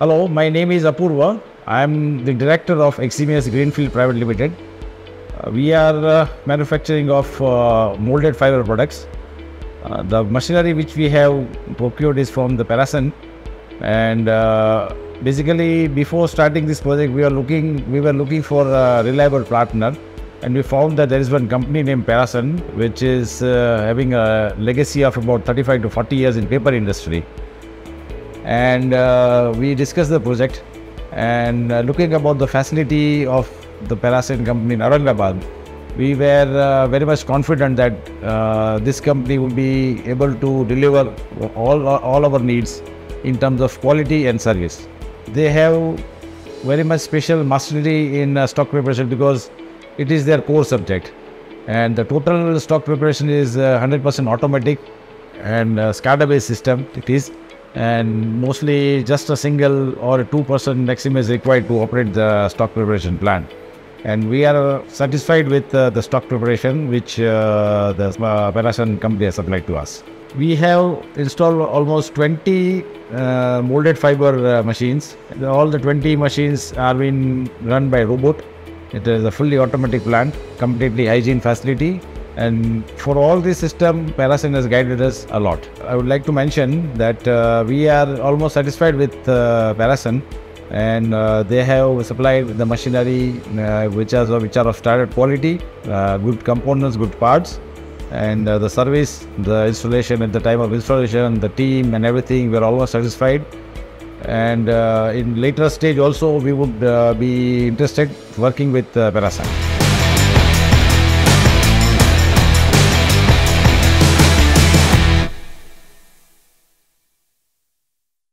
Hello, my name is Apurva. I am the director of Eximius Greenfield Private Limited. Uh, we are uh, manufacturing of uh, molded fiber products. Uh, the machinery which we have procured is from the Parason, and uh, basically before starting this project, we are looking we were looking for a reliable partner, and we found that there is one company named Parason which is uh, having a legacy of about 35 to 40 years in paper industry and uh, we discussed the project and uh, looking about the facility of the Parason company in Aurangabad, we were uh, very much confident that uh, this company would be able to deliver all, all our needs in terms of quality and service. They have very much special mastery in uh, stock preparation because it is their core subject and the total stock preparation is uh, 100% automatic and uh, SCADA based system it is and mostly just a single or a two person maximum is required to operate the stock preparation plant and we are satisfied with uh, the stock preparation which uh, the uh, company has supplied to us. We have installed almost 20 uh, molded fiber uh, machines. All the 20 machines are being run by robot. It is a fully automatic plant, completely hygiene facility and for all this system, Parason has guided us a lot. I would like to mention that uh, we are almost satisfied with uh, and uh, they have supplied the machinery uh, which, are, which are of standard quality, uh, good components, good parts and uh, the service, the installation at the time of installation, the team and everything, we are almost satisfied. And uh, in later stage also we would uh, be interested working with uh.